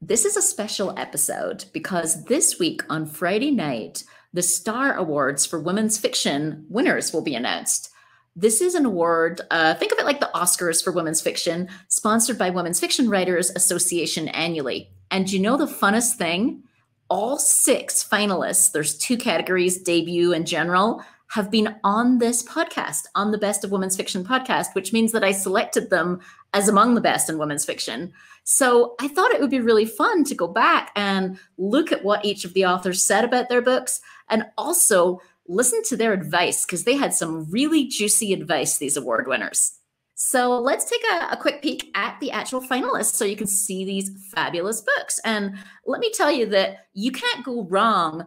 This is a special episode because this week on Friday night, the Star Awards for Women's Fiction winners will be announced. This is an award, uh, think of it like the Oscars for women's fiction, sponsored by Women's Fiction Writers Association annually. And you know the funnest thing? All six finalists, there's two categories debut and general, have been on this podcast, on the Best of Women's Fiction podcast, which means that I selected them as among the best in women's fiction. So I thought it would be really fun to go back and look at what each of the authors said about their books and also listen to their advice because they had some really juicy advice, these award winners. So let's take a, a, quick peek at the actual finalists so you can see these fabulous books. And let me tell you that you can't go wrong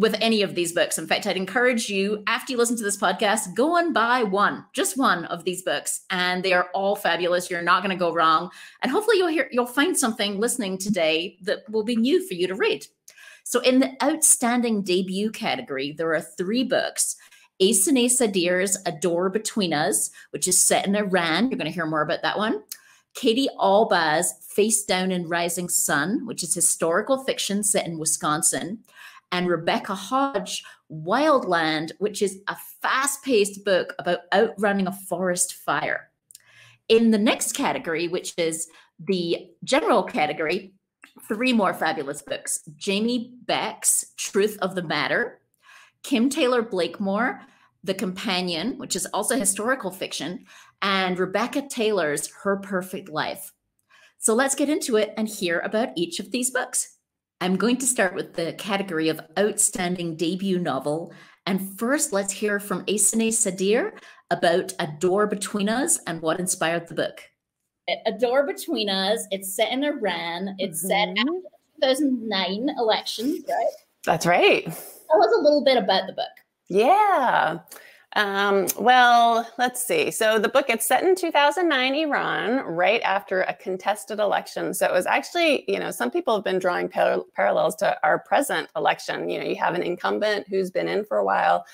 with any of these books. In fact, I'd encourage you, after you listen to this podcast, go and buy one, just one of these books. And they are all fabulous. You're not going to go wrong. And hopefully you'll hear you'll find something listening today that will be new for you to read. So in the outstanding debut category, there are three books. Ehsaneh Sadr's A Door Between Us, which is set in Iran. You're going to hear more about that one. KD Allbaugh's Face Down in Rising Sun, which is historical fiction set in Wisconsin and Rebecca Hodge, Wildland, which is a fast paced book about outrunning a forest fire. In the next category, which is the general category, three more fabulous books Jamie Beck's Truth of the Matter, Kim Taylor Blakemore, The Companion, which is also historical fiction, and Rebecca Taylor's Her Perfect Life. So let's get into it and hear about each of these books. I'm going to start with the category of outstanding debut novel. And first, let's hear from Ehsaneh Sadr about A Door Between Us and what inspired the book. A Door Between Us, it's set in Iran. It's mm-hmm. set after the 2009 elections, right? That's right. Tell us a little bit about the book. Yeah. Um, well, let's see. So the book it's set in 2009 Iran, right after a contested election. So it was actually, you know, some people have been drawing par- parallels to our present election. You know, you have an incumbent who's been in for a while.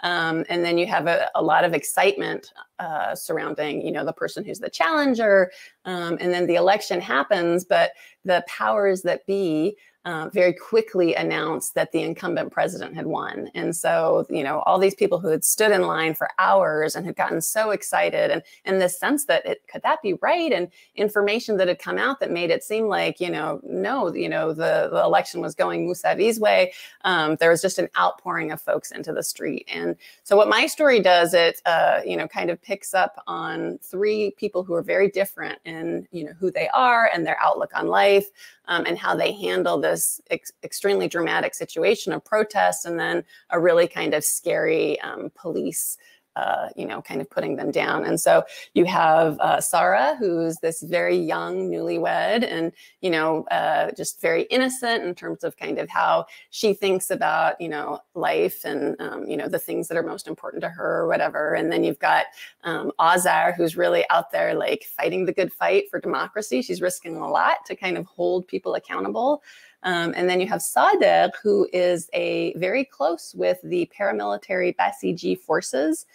Um, and then you have a, a lot of excitement uh, surrounding, you know, the person who's the challenger. Um, and then the election happens, but the powers that be uh, very quickly announced that the incumbent president had won. And so, you know, all these people who had stood in line for hours and had gotten so excited and in this sense that it could that be right? And information that had come out that made it seem like, you know, no, you know, the, the election was going Mousavi's way. Um, there was just an outpouring of folks into the street. And so what my story does, it, uh, you know, kind of picks up on three people who are very different in, you know, who they are and their outlook on life um, and how they handle this ex- extremely dramatic situation of protests and then a really kind of scary um, police uh, you know, kind of putting them down. And so you have uh, Sarah, who's this very young newlywed and, you know, uh, just very innocent in terms of kind of how she thinks about, you know, life and, um, you know, the things that are most important to her or whatever. And then you've got um, Azar, who's really out there like fighting the good fight for democracy. She's risking a lot to kind of hold people accountable. Um, and then you have Sader, who is a very close with the paramilitary Basiji forces.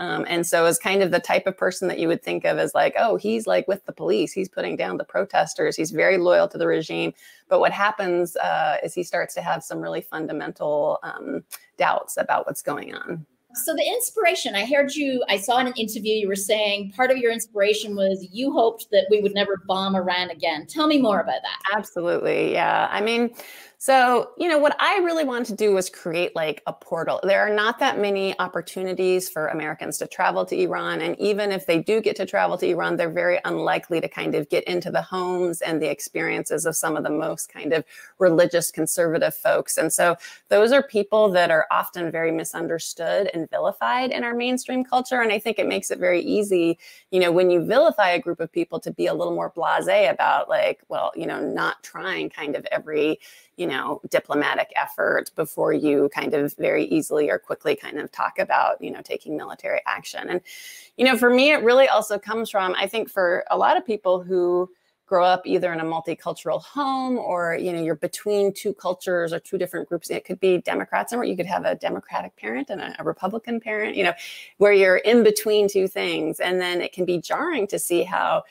Um, and so is kind of the type of person that you would think of as like, oh, he's like with the police. He's putting down the protesters. He's very loyal to the regime. But what happens uh, is he starts to have some really fundamental um, doubts about what's going on. So the inspiration, I heard you, I saw in an interview you were saying part of your inspiration was you hoped that we would never bomb Iran again. Tell me more about that. Absolutely. Yeah. I mean, so, you know, what I really wanted to do was create like a portal. There are not that many opportunities for Americans to travel to Iran. And even if they do get to travel to Iran, they're very unlikely to kind of get into the homes and the experiences of some of the most kind of religious conservative folks. And so those are people that are often very misunderstood and vilified in our mainstream culture. And I think it makes it very easy, you know, when you vilify a group of people to be a little more blase about like, well, you know, not trying kind of every, you know diplomatic effort before you kind of very easily or quickly kind of talk about you know taking military action. And you know for me it really also comes from i think for a lot of people who grow up either in a multicultural home or you know you're between two cultures or two different groups it could be democrats and you could have a democratic parent and a, a, republican parent you know where you're in between two things. And then it can be jarring to see how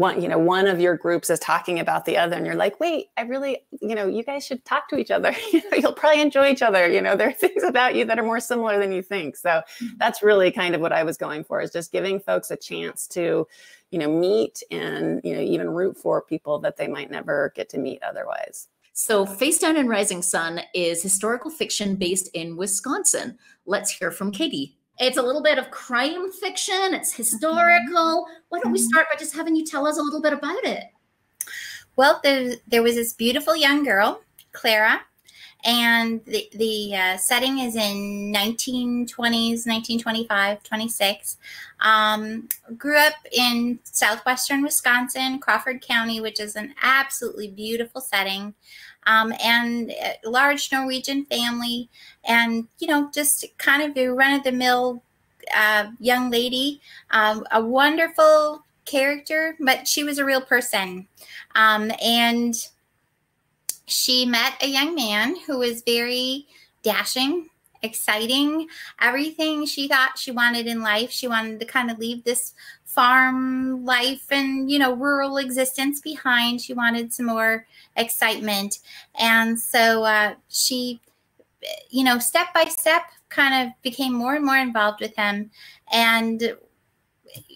one you know one of your groups is talking about the other and you're like wait i really you know you guys should talk to each other. You'll probably enjoy each other you know there are things about you that are more similar than you think. So mm-hmm. that's really kind of what i was going for is just giving folks a chance to you know meet and you know even root for people that they might never get to meet otherwise. So face down and rising sun is historical fiction based in wisconsin. Let's hear from KD it's a little bit of crime fiction, it's historical. Mm-hmm. Why don't we mm-hmm. start by just having you tell us a little bit about it? Well, there, there was this beautiful young girl, Clara, and the, the uh, setting is in 1920s 1925 26 um, grew up in southwestern wisconsin crawford county which is an absolutely beautiful setting um, and a large Norwegian family, and you know, just kind of a run of the mill uh, young lady, um, a wonderful character, but she was a real person, um, and she met a young man who was very dashing exciting everything she thought she wanted in life. She wanted to kind of leave this farm life and you know rural existence behind. She wanted some more excitement. And so uh, she you know step by step kind of became more and more involved with him and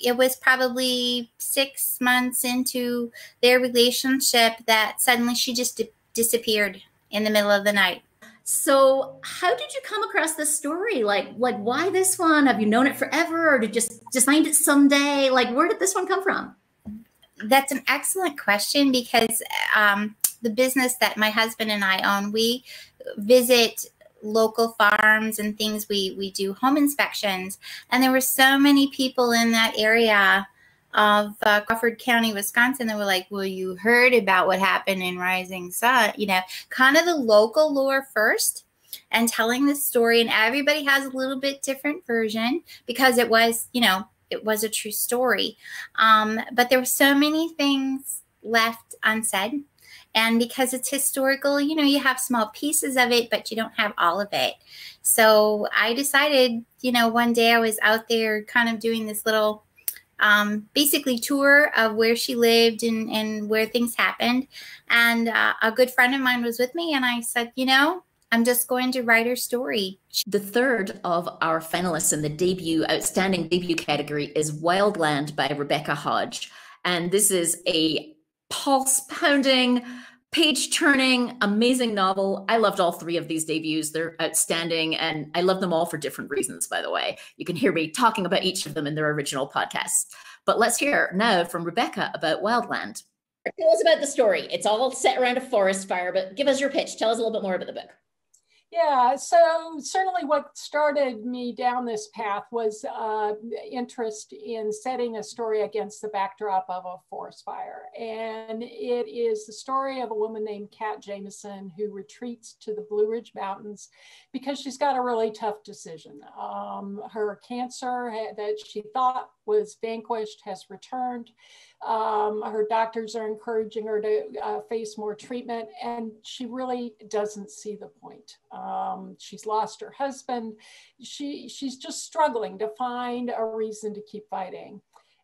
it was probably six months into their relationship that suddenly she just disappeared in the middle of the night so, how did you come across this story? Like, like why this one? Have you known it forever, or did you just just find it someday? Like, where did this one come from? That's an excellent question because um, the business that my husband and I own, we visit local farms and things. We we do home inspections, and there were so many people in that area of uh, Crawford County, Wisconsin, that were like, well, you heard about what happened in Rising Sun, you know, kind of the local lore first and telling the story. And everybody has a little bit different version because it was, you know, it was a true story. Um, but there were so many things left unsaid. And because it's historical, you know, you have small pieces of it, but you don't have all of it. So I decided, you know, one day I was out there kind of doing this little um, basically tour of where she lived and, and where things happened. And uh, a good friend of mine was with me, and I said, you know, I'm just going to write her story. The third of our finalists in the debut, outstanding debut category is Wildland by Rebecca Hodge. And this is a pulse pounding, page turning, amazing novel. I loved all three of these debuts. They're outstanding, and I love them all for different reasons, by the way. You can hear me talking about each of them in their original podcasts. But let's hear now from Rebecca about Wildland. Tell us about the story. It's all set around a forest fire, but give us your pitch. Tell us a little bit more about the book. Yeah, so certainly what started me down this path was uh, interest in setting a story against the backdrop of a forest fire. And it is the story of a woman named Kat Jameson who retreats to the Blue Ridge Mountains because she's got a really tough decision. Um, her cancer that she thought was vanquished has returned. Um, her doctors are encouraging her to uh, face more treatment, and she really doesn't see the point. Um, she's lost her husband. She, she's just struggling to find a reason to keep fighting.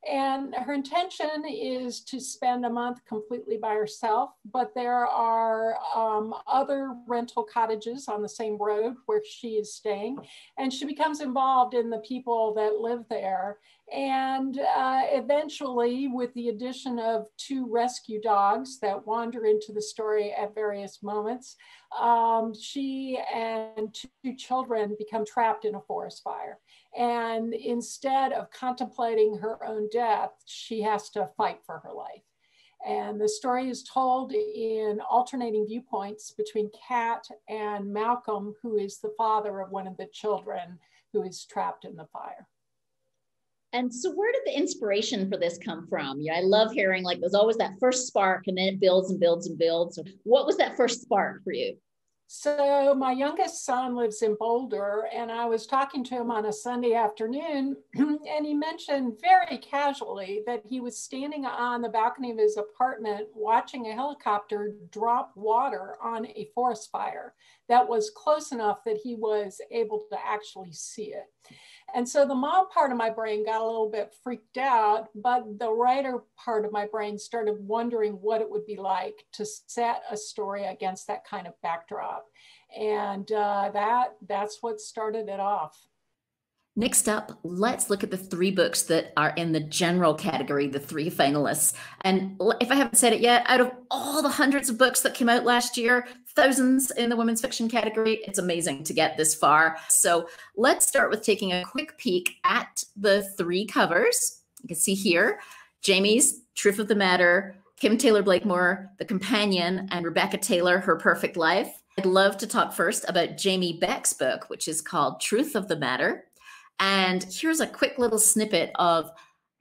And her intention is to spend a month completely by herself, but there are um, other rental cottages on the same road where she is staying. And she becomes involved in the people that live there. And uh, eventually, with the addition of two rescue dogs that wander into the story at various moments, um, she and two children become trapped in a forest fire. And instead of contemplating her own death, she has to fight for her life. And the story is told in alternating viewpoints between Kat and Malcolm, who is the father of one of the children who is trapped in the fire. And so, where did the inspiration for this come from? Yeah, I love hearing like there's always that first spark, and then it builds and builds and builds. So what was that first spark for you? So my youngest son lives in Boulder, and I was talking to him on a Sunday afternoon, and he mentioned very casually that he was standing on the balcony of his apartment watching a helicopter drop water on a forest fire that was close enough that he was able to actually see it. And so the mob part of my brain got a little bit freaked out, but the writer part of my brain started wondering what it would be like to set a story against that kind of backdrop. And uh, that that's what started it off. Next up, let's look at the three books that are in the general category, the three finalists. And if I haven't said it yet, out of all the hundreds of books that came out last year, thousands in the women's fiction category, it's amazing to get this far. So let's start with taking a quick peek at the three covers. You can see here Jamie's Truth of the Matter, Kim Taylor Blakemore, The Companion, and Rebecca Taylor, Her Perfect Life. I'd love to talk first about Jamie Beck's book, which is called Truth of the Matter. And here's a quick little snippet of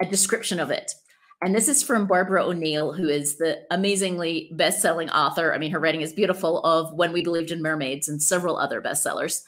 a description of it. And this is from Barbara O'Neal, who is the amazingly best selling author. I mean, her writing is beautiful of When We Believed in Mermaids and several other bestsellers.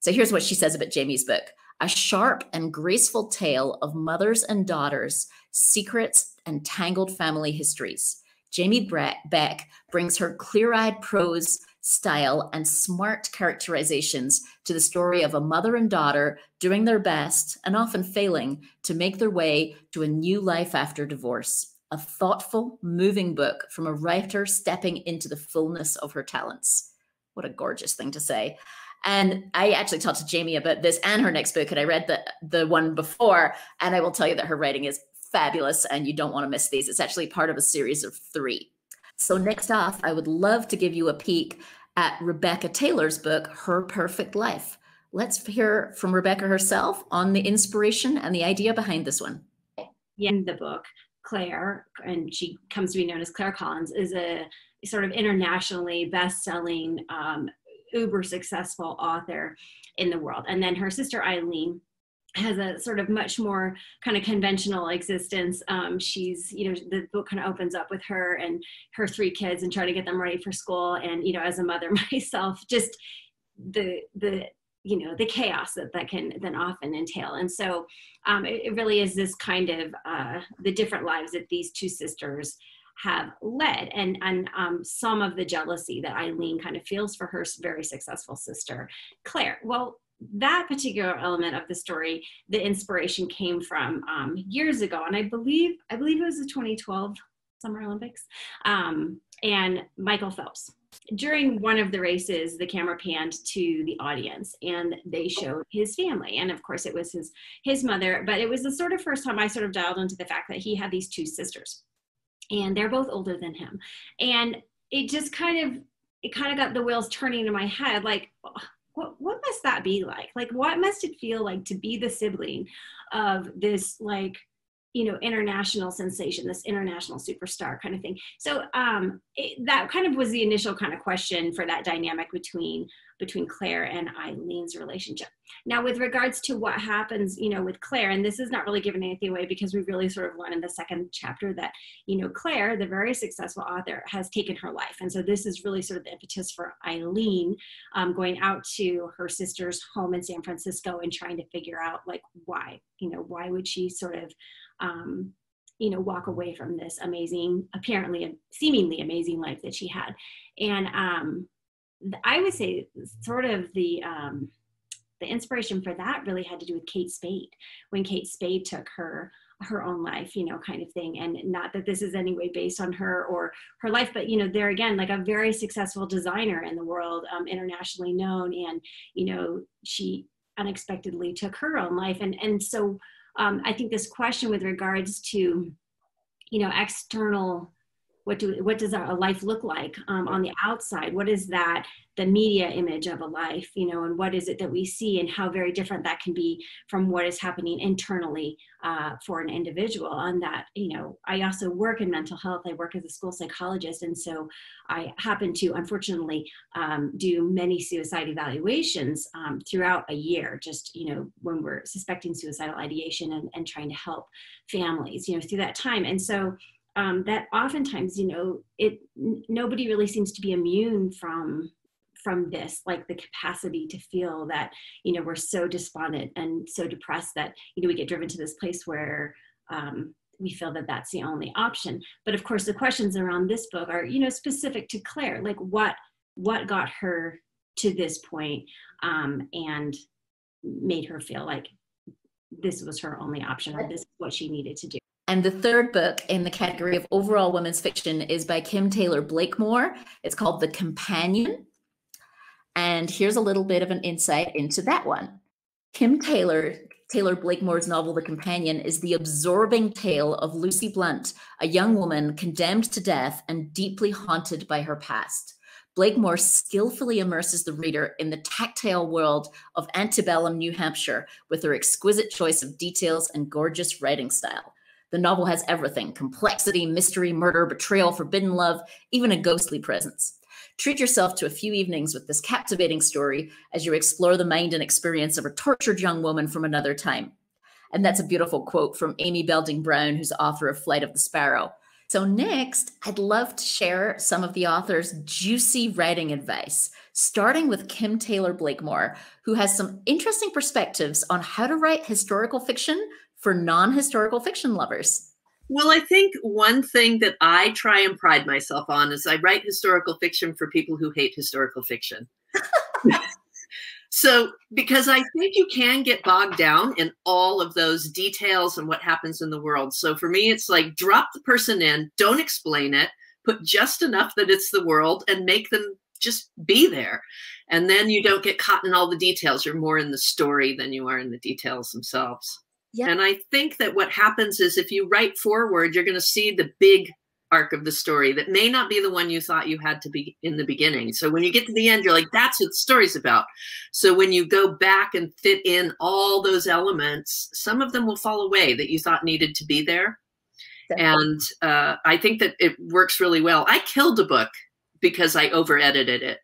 So here's what she says about Jamie's book a sharp and graceful tale of mothers and daughters, secrets, and tangled family histories. Jamie Beck brings her clear eyed prose style, and smart characterizations to the story of a mother and daughter doing their best and often failing to make their way to a new life after divorce. A thoughtful, moving book from a writer stepping into the fullness of her talents. What a gorgeous thing to say. And I actually talked to Jamie about this and her next book, and I read the the one before, and I will tell you that her writing is fabulous, and you don't want to miss these. It's actually part of a series of three. So next off, I would love to give you a peek at Rebecca Taylor's book, Her Perfect Life. Let's hear from Rebecca herself on the inspiration and the idea behind this one. In the book, Claire, and she comes to be known as Claire Collins, is a sort of internationally best-selling, um, uber successful author in the world. And then her sister Eileen has a sort of much more kind of conventional existence. Um, she's, you know, the book kind of opens up with her and her three kids and trying to get them ready for school. And, you know, as a mother myself, just the, the, you know, the chaos that that can then often entail. And so um, it, it, really is this kind of uh, the different lives that these two sisters have led and and um, some of the jealousy that Eileen kind of feels for her very successful sister Claire. Well, that particular element of the story, the inspiration came from um, years ago, and I believe I believe it was the 2012 Summer Olympics, um, and Michael Phelps. During one of the races, the camera panned to the audience, and they showed his family, and of course, it was his his mother. But it was the sort of first time I sort of dialed into the fact that he had these two sisters, and they're both older than him, and it just kind of it kind of got the wheels turning in my head, like. Oh, what, what must that be like? Like, what must it feel like to be the sibling of this, like, you know, international sensation, this international superstar kind of thing? So um, it, that kind of was the initial kind of question for that dynamic between between Claire and Eileen's relationship. Now, with regards to what happens, you know, with Claire, and this is not really giving anything away because we really sort of learn in the second chapter that, you know, Claire, the very successful author, has taken her life. And so this is really sort of the impetus for Eileen um, going out to her sister's home in San Francisco and trying to figure out, like, why, you know, why would she sort of, um, you know walk away from this amazing apparently seemingly amazing life that she had and um I would say sort of the um, the inspiration for that really had to do with Kate Spade when Kate Spade took her her own life, you know, kind of thing. And not that this is any way based on her or her life, but you know, there again, like a very successful designer in the world, um, internationally known, and you know, she unexpectedly took her own life. And and so um, I think this question with regards to you know external what do what does a life look like um, on the outside? What is that the media image of a life you know and what is it that we see and how very different that can be from what is happening internally uh, for an individual and that you know i also work in mental health. I work as a school psychologist. And so i happen to unfortunately um, do many suicide evaluations um, throughout a year just you know when we're suspecting suicidal ideation and, and trying to help families you know through that time. And so um, that oftentimes you know it n- nobody really seems to be immune from from this like the capacity to feel that you know we're so despondent and so depressed that you know we get driven to this place where um, we feel that that's the only option but of course the questions around this book are you know specific to claire like what what got her to this point, um, and made her feel like this was her only option or this is what she needed to do. And the third book in the category of overall women's fiction is by Kim Taylor Blakemore. It's called The Companion. And here's a little bit of an insight into that one. Kim Taylor Taylor Blakemore's novel, The Companion, is the absorbing tale of Lucy Blunt, a young woman condemned to death and deeply haunted by her past. Blakemore skillfully immerses the reader in the tactile world of antebellum New Hampshire with her exquisite choice of details and gorgeous writing style. The novel has everything complexity, mystery, murder, betrayal, forbidden love, even a ghostly presence. Treat yourself to a few evenings with this captivating story as you explore the mind and experience of a tortured young woman from another time. And that's a beautiful quote from Amy Belding Brown, who's author of Flight of the Sparrow. So, next, I'd love to share some of the author's juicy writing advice, starting with Kim Taylor Blakemore, who has some interesting perspectives on how to write historical fiction for non historical fiction lovers. Well, I think one thing that I try and pride myself on is I write historical fiction for people who hate historical fiction. so, because I think you can get bogged down in all of those details and what happens in the world. So, for me, it's like drop the person in, don't explain it, put just enough that it's the world, and make them just be there. And then you don't get caught in all the details. You're more in the story than you are in the details themselves. Yeah. And I think that what happens is if you write forward, you're going to see the big arc of the story that may not be the one you thought you had to be in the beginning. So when you get to the end, you're like, that's what the story's about. So when you go back and fit in all those elements, some of them will fall away that you thought needed to be there. Definitely. And uh, I think that it works really well. I killed a book because I over edited it.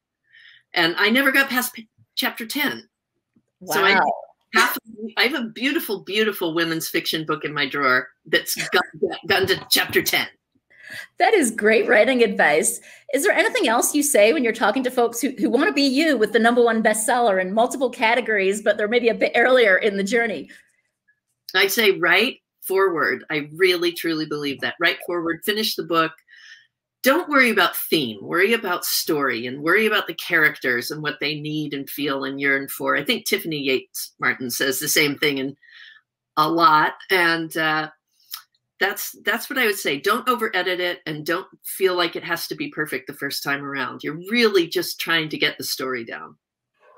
And I never got past chapter 10. Wow. So I half I have a beautiful, beautiful women's fiction book in my drawer that's gone, to chapter 10. That is great writing advice. Is there anything else you say when you're talking to folks who, who want to be you with the number one bestseller in multiple categories, but they're maybe a bit earlier in the journey? I say write forward. I really, truly believe that. Write forward, finish the book, don't worry about theme worry about story and worry about the characters and what they need and feel and yearn for. I think tiffany yates martin says the same thing and a lot and uh, that's that's what i would say. Don't over edit it and don't feel like it has to be perfect the first time around. You're really just trying to get the story down.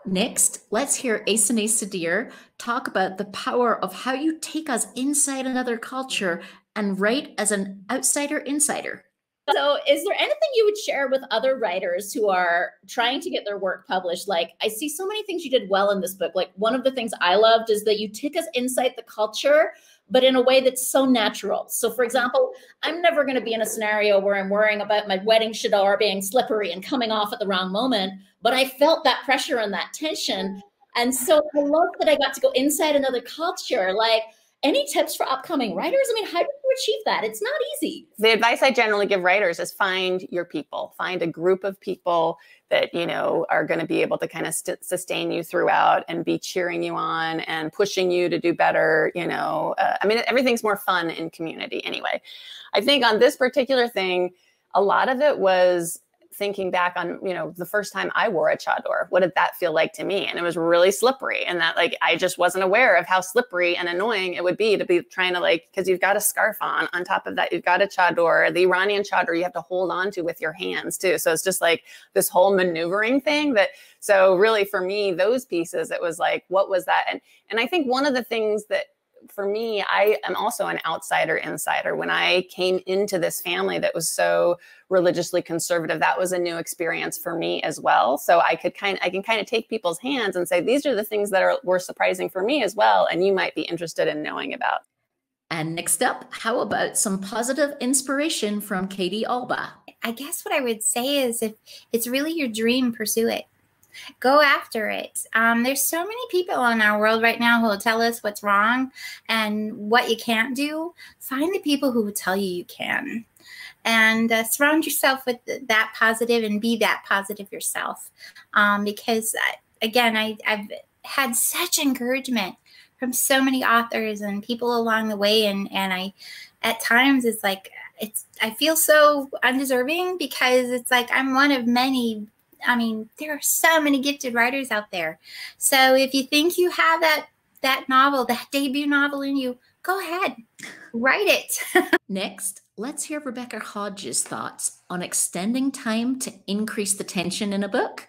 Next, let's hear Ehsaneh Sadr talk about the power of how you take us inside another culture and write as an outsider insider. So, is there anything you would share with other writers who are trying to get their work published? Like, I see so many things you did well in this book. Like, one of the things I loved is that you take us inside the culture, but in a way that's so natural. So, for example, I'm never going to be in a scenario where I'm worrying about my wedding chador being slippery and coming off at the wrong moment, but I felt that pressure and that tension. And so, I love that I got to go inside another culture. Like, any tips for upcoming writers? I mean, how do you achieve that? It's not easy. The advice I generally give writers is find your people, find a group of people that, you know, are going to be able to kind of st- sustain you throughout and be cheering you on and pushing you to do better. You know, uh, I mean, everything's more fun in community anyway. I think on this particular thing, a lot of it was thinking back on you know the first time i wore a chador what did that feel like to me? And it was really slippery and that like i just wasn't aware of how slippery and annoying it would be to be trying to like because you've got a scarf on on top of that you've got a chador the iranian chador you have to hold on to with your hands too. So it's just like this whole maneuvering thing that so really for me those pieces it was like what was that? And and i think one of the things that for me, I am also an outsider insider. When I came into this family that was so religiously conservative, that was a new experience for me as well. So I could kind I can kind of take people's hands and say, these are the things that are were surprising for me as well. And you might be interested in knowing about. And next up, how about some positive inspiration from KD Allbaugh? I guess what I would say is if it's really your dream, pursue it go after it. Um, there's so many people in our world right now who will tell us what's wrong and what you can't do. Find the people who will tell you you can. And uh, surround yourself with that positive and be that positive yourself. Um, because, uh, again, I, I've had such encouragement from so many authors and people along the way. And, and I, at times, it's like, it's I feel so undeserving because it's like I'm one of many I mean, there are so many gifted writers out there. So if you think you have that that novel, that debut novel in you, go ahead, write it. Next, let's hear Rebecca Hodge's thoughts on extending time to increase the tension in a book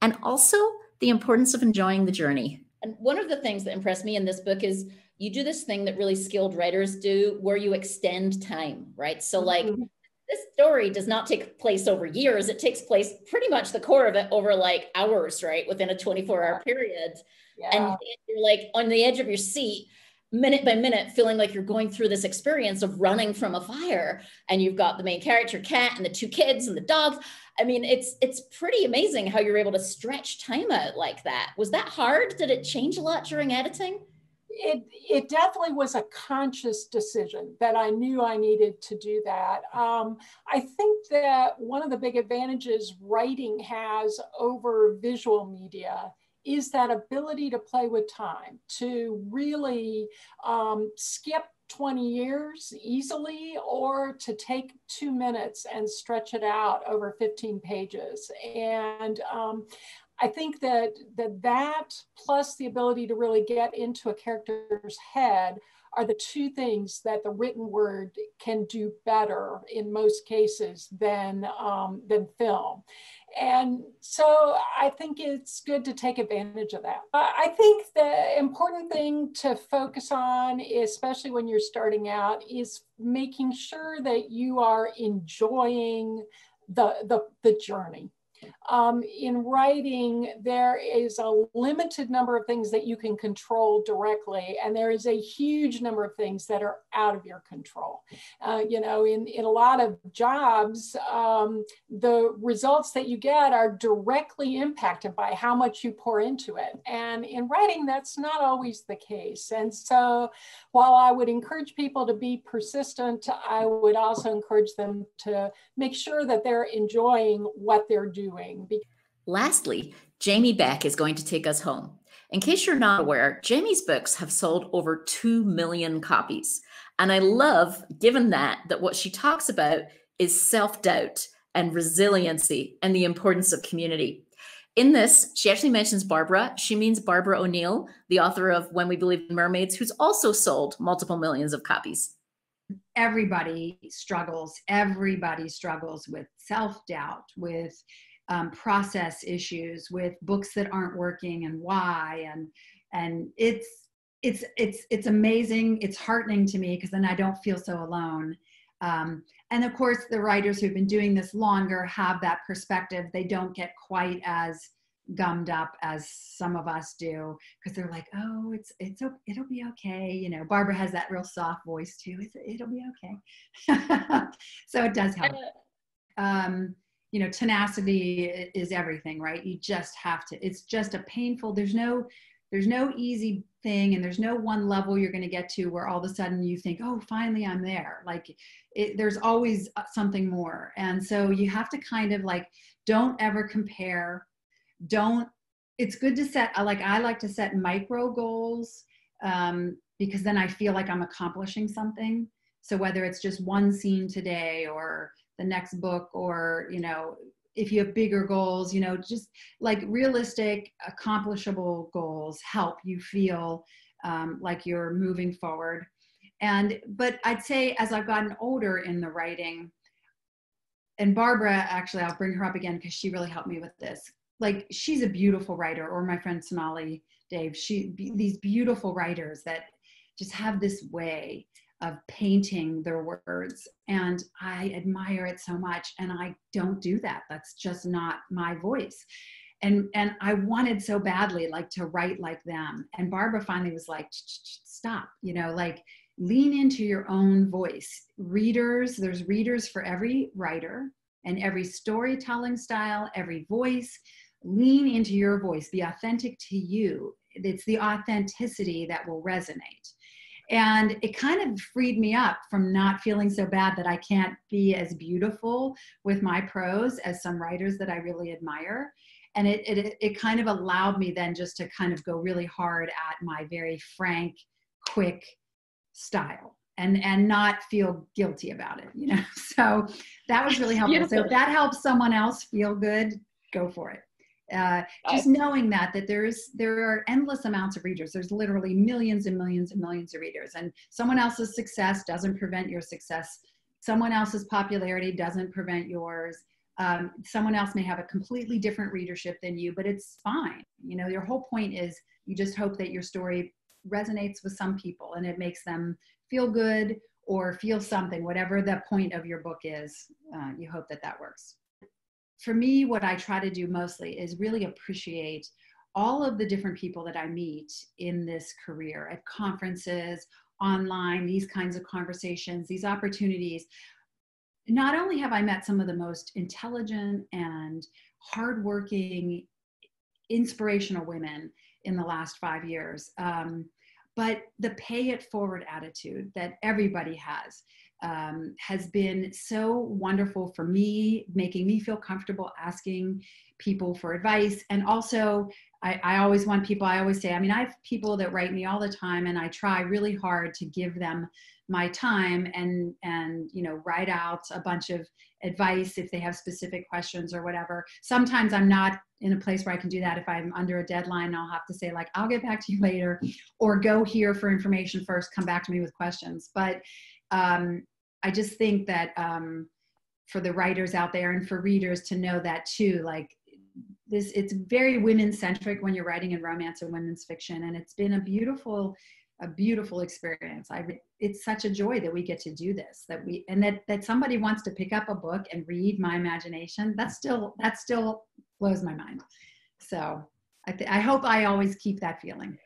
and also the importance of enjoying the journey. And one of the things that impressed me in this book is you do this thing that really skilled writers do where you extend time, right? So, like, mm-hmm. This story does not take place over years. It takes place pretty much the core of it over like hours, right? Within a 24 hour period. Yeah. And you're like on the edge of your seat minute by minute feeling like you're going through this experience of running from a fire and you've got the main character Kat and the two kids and the dogs i mean it's it's pretty amazing how you're able to stretch time out like that was that hard did it change a lot during editing it it definitely was a conscious decision that I knew I needed to do that. Um, I think that one of the big advantages writing has over visual media is that ability to play with time, to really um, skip 20 years easily or to take two minutes and stretch it out over 15 pages. And um, I think that, that that plus the ability to really get into a character's head are the two things that the written word can do better in most cases than, um, than film. And so I think it's good to take advantage of that. I think the important thing to focus on, especially when you're starting out, is making sure that you are enjoying the, the, the journey um, in writing, there is a limited number of things that you can control directly, and there is a huge number of things that are out of your control. Uh, you know, in, in a lot of jobs, um, the results that you get are directly impacted by how much you pour into it. And in writing, that's not always the case. And so while I would encourage people to be persistent, I would also encourage them to make sure that they're enjoying what they're doing doing. Lastly, Jamie Beck is going to take us home. In case you're not aware, Jamie's books have sold over 2 million copies. And I love, given that, that what she talks about is self doubt and resiliency and the importance of community. In this, she actually mentions Barbara. She means Barbara O'Neal, the author of When We Believe in Mermaids, who's also sold multiple millions of copies. Everybody struggles. Everybody struggles with self doubt, with um, process issues with books that aren't working and why. And and it's it's it's it's amazing. It's heartening to me because then i don't feel so alone. Um, and of course the writers who've been doing this longer have that perspective. They don't get quite as gummed up as some of us do because they're like oh it's it's it'll be okay. You know barbara has that real soft voice too. It's, it'll be okay. So it does help. um, you know tenacity is everything right? You just have to it's just a painful there's no there's no easy thing and there's no one level you're going to get to where all of a sudden you think oh finally i'm there. Like it, there's always uh, something more. And so you have to kind of like don't ever compare. Don't it's good to set like i like to set micro goals um, because then i feel like i'm accomplishing something. So whether it's just one scene today or the next book or you know if you have bigger goals you know just like realistic accomplishable goals help you feel um, like you're moving forward. And but i'd say as i've gotten older in the writing and barbara actually i'll bring her up again because she really helped me with this. Like she's a beautiful writer or my friend sonali dev she these beautiful writers that just have this way of painting their words and i admire it so much and i don't do that. That's just not my voice. And and i wanted so badly like to write like them. And barbara finally was like stop you know like lean into your own voice. Readers there's readers for every writer and every storytelling style every voice. Lean into your voice. Be authentic to you. It's the authenticity that will resonate and it kind of freed me up from not feeling so bad that I can't be as beautiful with my prose as some writers that I really admire. And it, it, it kind of allowed me then just to kind of go really hard at my very frank, quick style and and not feel guilty about it you know? So that was really helpful. So if that helps someone else feel good go for it uh, just knowing that that there's there are endless amounts of readers. There's literally millions and millions and millions of readers and someone else's success doesn't prevent your success. Someone else's popularity doesn't prevent yours. Um, someone else may have a completely different readership than you but it's fine. You know your whole point is you just hope that your story resonates with some people and it makes them feel good or feel something whatever the point of your book is. Uh, you hope that that works for me, what I try to do mostly is really appreciate all of the different people that I meet in this career at conferences, online, these kinds of conversations, these opportunities. Not only have I met some of the most intelligent and hardworking, inspirational women in the last five years, um, but the pay it forward attitude that everybody has um, has been so wonderful for me, making me feel comfortable asking people for advice. And also, I, I, always want people, I always say, I mean, I have people that write me all the time, and I try really hard to give them my time and and you know write out a bunch of advice if they have specific questions or whatever. Sometimes i'm not in a place where i can do that. If i'm under a deadline i'll have to say like i'll get back to you later or go here for information first come back to me with questions. But um, I just think that um, for the writers out there and for readers to know that too, like this, it's very women centric when you're writing in romance or women's fiction, and it's been a beautiful, a beautiful experience. I, it's such a joy that we get to do this, that we, and that that somebody wants to pick up a book and read my imagination. That still, that still blows my mind. So I, th- I hope I always keep that feeling.